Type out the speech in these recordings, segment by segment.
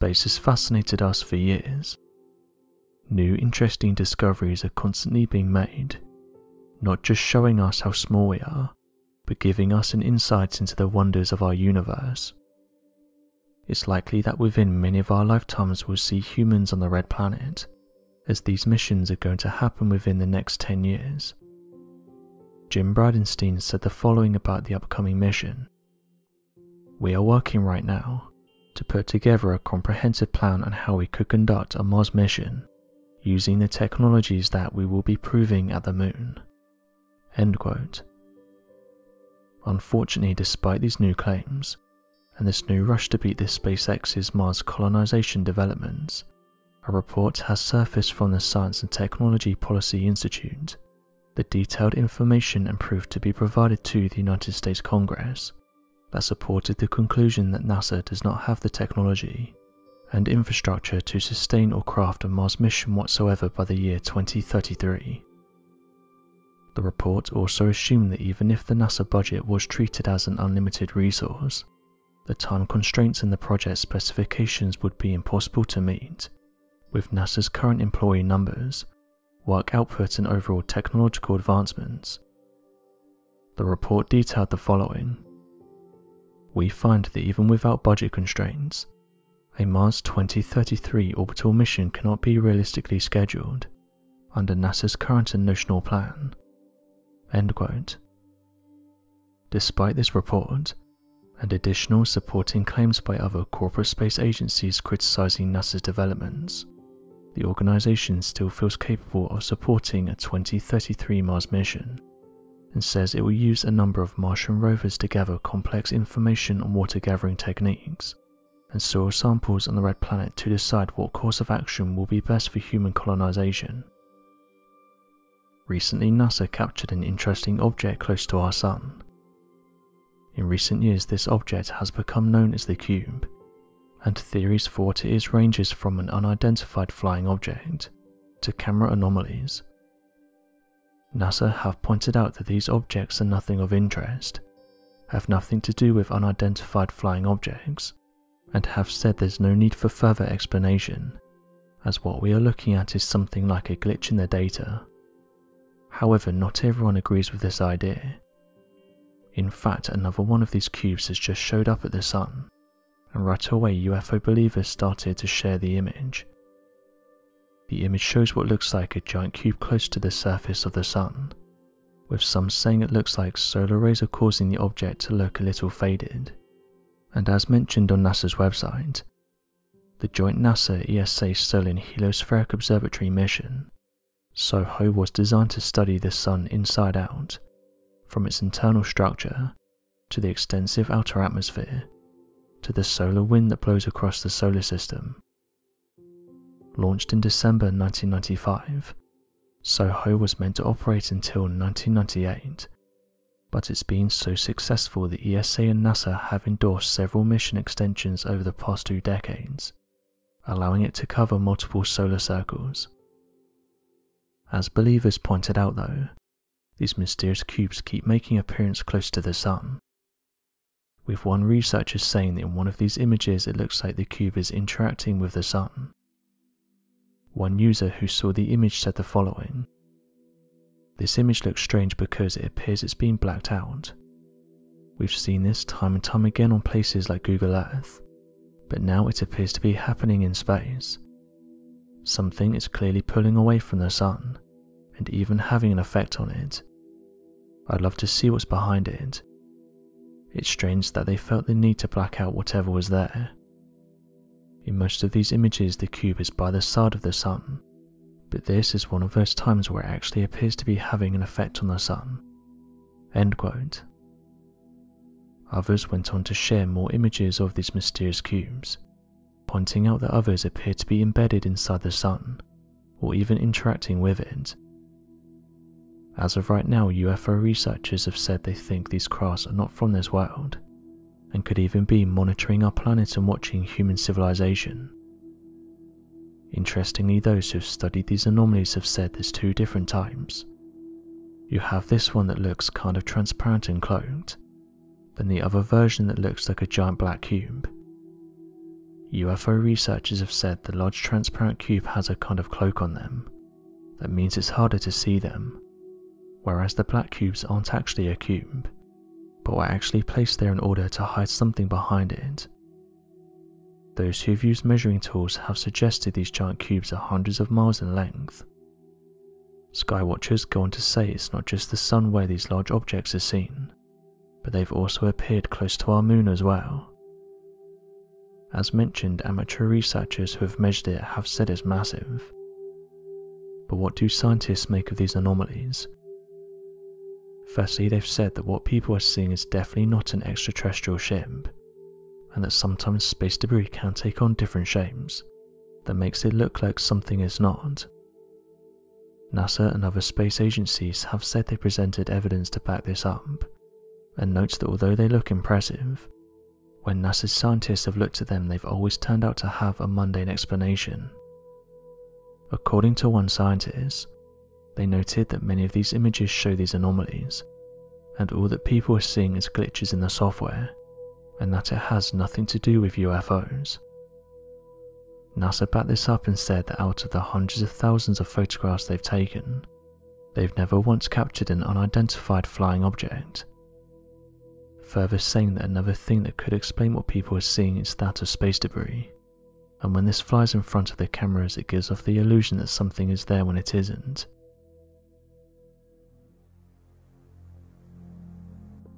Space has fascinated us for years. New interesting discoveries are constantly being made, not just showing us how small we are, but giving us an insight into the wonders of our universe. It's likely that within many of our lifetimes we'll see humans on the Red Planet, as these missions are going to happen within the next 10 years. Jim Bridenstine said the following about the upcoming mission. We are working right now to put together a comprehensive plan on how we could conduct a Mars mission using the technologies that we will be proving at the moon. End quote. Unfortunately, despite these new claims, and this new rush to beat this SpaceX's Mars colonization developments, a report has surfaced from the Science and Technology Policy Institute. The detailed information and proof to be provided to the United States Congress that supported the conclusion that NASA does not have the technology and infrastructure to sustain or craft a Mars mission whatsoever by the year 2033. The report also assumed that even if the NASA budget was treated as an unlimited resource, the time constraints in the project specifications would be impossible to meet, with NASA's current employee numbers, work output and overall technological advancements. The report detailed the following we find that even without budget constraints, a Mars 2033 orbital mission cannot be realistically scheduled under NASA's current and notional plan. Despite this report, and additional supporting claims by other corporate space agencies criticizing NASA's developments, the organization still feels capable of supporting a 2033 Mars mission and says it will use a number of Martian rovers to gather complex information on water gathering techniques and soil samples on the red planet to decide what course of action will be best for human colonization. Recently, NASA captured an interesting object close to our Sun. In recent years, this object has become known as the Cube, and theories for what it is ranges from an unidentified flying object to camera anomalies NASA have pointed out that these objects are nothing of interest, have nothing to do with unidentified flying objects, and have said there's no need for further explanation, as what we are looking at is something like a glitch in the data. However, not everyone agrees with this idea. In fact, another one of these cubes has just showed up at the sun, and right away UFO believers started to share the image. The image shows what looks like a giant cube close to the surface of the sun, with some saying it looks like solar rays are causing the object to look a little faded. And as mentioned on NASA's website, the joint NASA ESA Solar and Heliospheric Observatory mission, SOHO was designed to study the sun inside out, from its internal structure to the extensive outer atmosphere to the solar wind that blows across the solar system launched in December 1995. Soho was meant to operate until 1998, but it's been so successful that ESA and NASA have endorsed several mission extensions over the past two decades, allowing it to cover multiple solar cycles. As believers pointed out though, these mysterious cubes keep making appearance close to the sun, with one researcher saying that in one of these images it looks like the cube is interacting with the sun. One user who saw the image said the following This image looks strange because it appears it's been blacked out. We've seen this time and time again on places like Google Earth, but now it appears to be happening in space. Something is clearly pulling away from the sun and even having an effect on it. I'd love to see what's behind it. It's strange that they felt the need to black out whatever was there. In most of these images, the cube is by the side of the sun, but this is one of those times where it actually appears to be having an effect on the sun. End quote. Others went on to share more images of these mysterious cubes, pointing out that others appear to be embedded inside the sun, or even interacting with it. As of right now, UFO researchers have said they think these crafts are not from this world, and could even be monitoring our planet and watching human civilization. Interestingly, those who have studied these anomalies have said there's two different types. You have this one that looks kind of transparent and cloaked, then the other version that looks like a giant black cube. UFO researchers have said the large transparent cube has a kind of cloak on them. That means it's harder to see them, whereas the black cubes aren't actually a cube, but were actually placed there in order to hide something behind it. Those who've used measuring tools have suggested these giant cubes are hundreds of miles in length. Skywatchers go on to say it's not just the sun where these large objects are seen, but they've also appeared close to our moon as well. As mentioned, amateur researchers who have measured it have said it's massive. But what do scientists make of these anomalies? Firstly, they've said that what people are seeing is definitely not an extraterrestrial ship, and that sometimes space debris can take on different shapes that makes it look like something is not. NASA and other space agencies have said they presented evidence to back this up, and notes that although they look impressive, when NASA's scientists have looked at them, they've always turned out to have a mundane explanation. According to one scientist, they noted that many of these images show these anomalies, and all that people are seeing is glitches in the software, and that it has nothing to do with UFOs. NASA backed this up and said that out of the hundreds of thousands of photographs they've taken, they've never once captured an unidentified flying object, further saying that another thing that could explain what people are seeing is that of space debris. And when this flies in front of the cameras, it gives off the illusion that something is there when it isn't.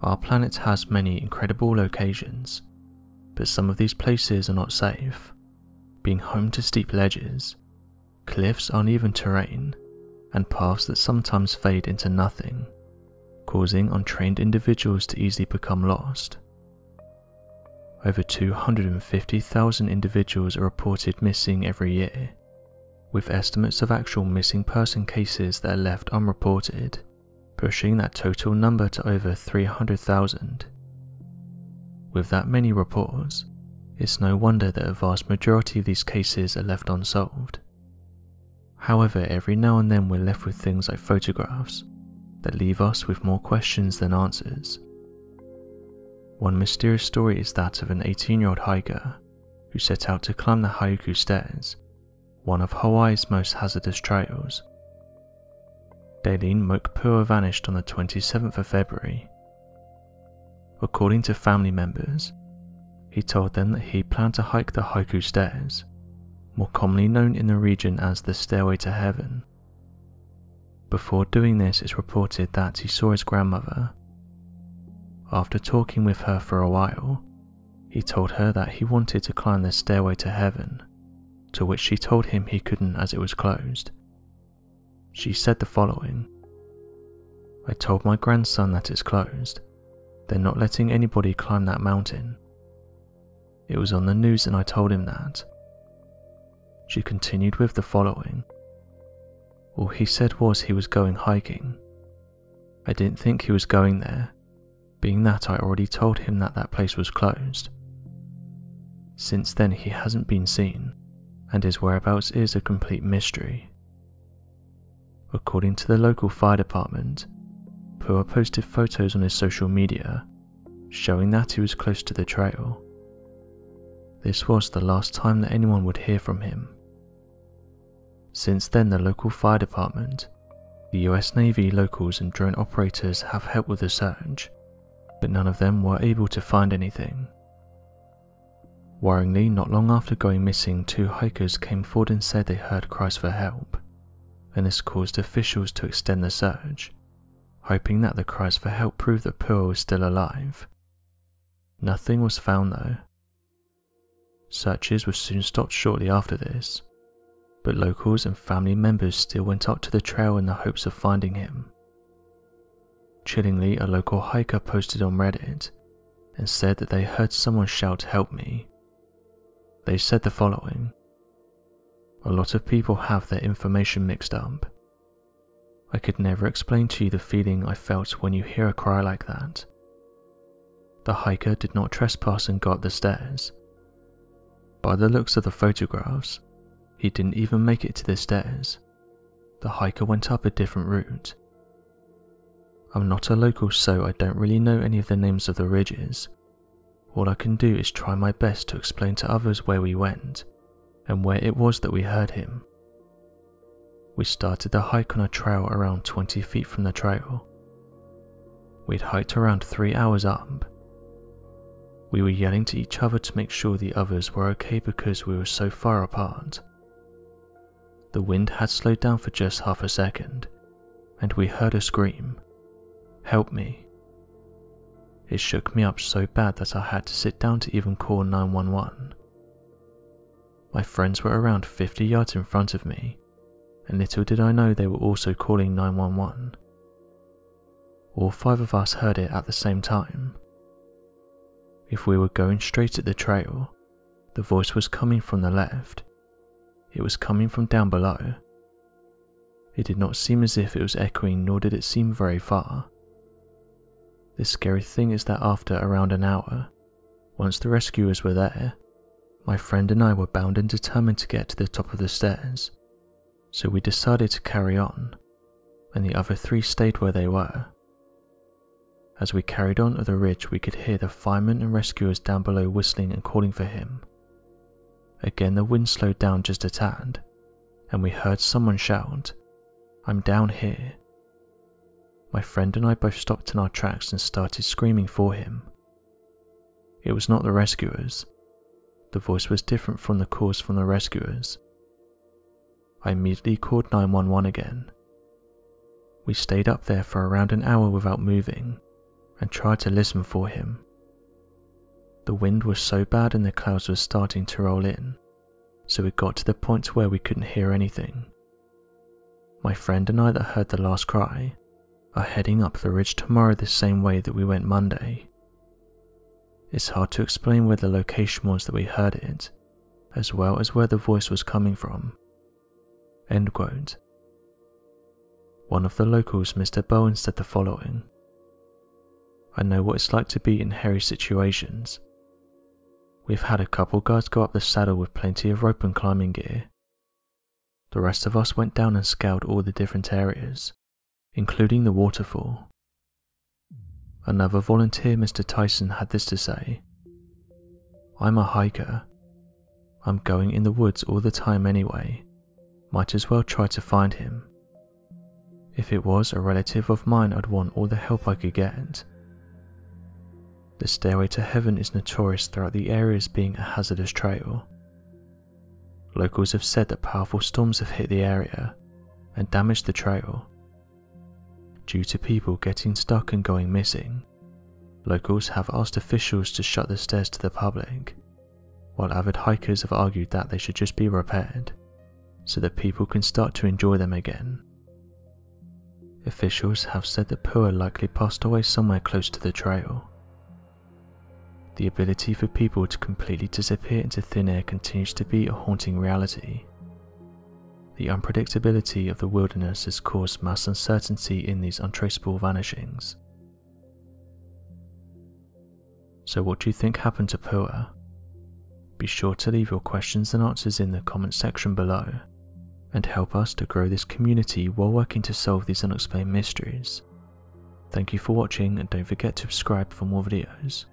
Our planet has many incredible locations, but some of these places are not safe, being home to steep ledges, cliffs, uneven terrain, and paths that sometimes fade into nothing causing untrained individuals to easily become lost. Over 250,000 individuals are reported missing every year, with estimates of actual missing person cases that are left unreported, pushing that total number to over 300,000. With that many reports, it's no wonder that a vast majority of these cases are left unsolved. However, every now and then we're left with things like photographs that leave us with more questions than answers. One mysterious story is that of an 18 year old hiker who set out to climb the Haiku Stairs, one of Hawaii's most hazardous trails. Daylene Mokpua vanished on the 27th of February. According to family members, he told them that he planned to hike the Haiku Stairs, more commonly known in the region as the Stairway to Heaven. Before doing this, it's reported that he saw his grandmother. After talking with her for a while, he told her that he wanted to climb the stairway to heaven, to which she told him he couldn't as it was closed. She said the following I told my grandson that it's closed. They're not letting anybody climb that mountain. It was on the news and I told him that. She continued with the following all he said was he was going hiking. I didn't think he was going there, being that I already told him that that place was closed. Since then, he hasn't been seen, and his whereabouts is a complete mystery. According to the local fire department, Pua posted photos on his social media showing that he was close to the trail. This was the last time that anyone would hear from him. Since then, the local fire department, the US Navy locals, and drone operators have helped with the search, but none of them were able to find anything. Worryingly, not long after going missing, two hikers came forward and said they heard cries for help, and this caused officials to extend the search, hoping that the cries for help proved that Pearl was still alive. Nothing was found though. Searches were soon stopped shortly after this, but locals and family members still went up to the trail in the hopes of finding him. Chillingly, a local hiker posted on Reddit and said that they heard someone shout, Help me. They said the following A lot of people have their information mixed up. I could never explain to you the feeling I felt when you hear a cry like that. The hiker did not trespass and got the stairs. By the looks of the photographs, he didn't even make it to the stairs. The hiker went up a different route. I'm not a local, so I don't really know any of the names of the ridges. All I can do is try my best to explain to others where we went and where it was that we heard him. We started the hike on a trail around 20 feet from the trail. We'd hiked around three hours up. We were yelling to each other to make sure the others were okay because we were so far apart. The wind had slowed down for just half a second, and we heard a scream Help me. It shook me up so bad that I had to sit down to even call 911. My friends were around 50 yards in front of me, and little did I know they were also calling 911. All five of us heard it at the same time. If we were going straight at the trail, the voice was coming from the left. It was coming from down below. It did not seem as if it was echoing, nor did it seem very far. The scary thing is that after around an hour, once the rescuers were there, my friend and I were bound and determined to get to the top of the stairs, so we decided to carry on, and the other three stayed where they were. As we carried on at the ridge, we could hear the firemen and rescuers down below whistling and calling for him. Again, the wind slowed down just a tad, and we heard someone shout, I'm down here. My friend and I both stopped in our tracks and started screaming for him. It was not the rescuers. The voice was different from the calls from the rescuers. I immediately called 911 again. We stayed up there for around an hour without moving and tried to listen for him. The wind was so bad and the clouds were starting to roll in, so it got to the point where we couldn't hear anything. My friend and I that heard the last cry are heading up the ridge tomorrow the same way that we went Monday. It's hard to explain where the location was that we heard it, as well as where the voice was coming from. End quote. One of the locals, Mr. Bowen, said the following I know what it's like to be in hairy situations. We've had a couple guys go up the saddle with plenty of rope and climbing gear. The rest of us went down and scoured all the different areas including the waterfall. Another volunteer, Mr. Tyson, had this to say I'm a hiker. I'm going in the woods all the time anyway. Might as well try to find him. If it was a relative of mine, I'd want all the help I could get. The stairway to heaven is notorious throughout the area as being a hazardous trail. Locals have said that powerful storms have hit the area and damaged the trail, due to people getting stuck and going missing. Locals have asked officials to shut the stairs to the public, while avid hikers have argued that they should just be repaired so that people can start to enjoy them again. Officials have said that Pua likely passed away somewhere close to the trail. The ability for people to completely disappear into thin air continues to be a haunting reality. The unpredictability of the wilderness has caused mass uncertainty in these untraceable vanishings. So, what do you think happened to Pua? Be sure to leave your questions and answers in the comment section below and help us to grow this community while working to solve these unexplained mysteries. Thank you for watching and don't forget to subscribe for more videos.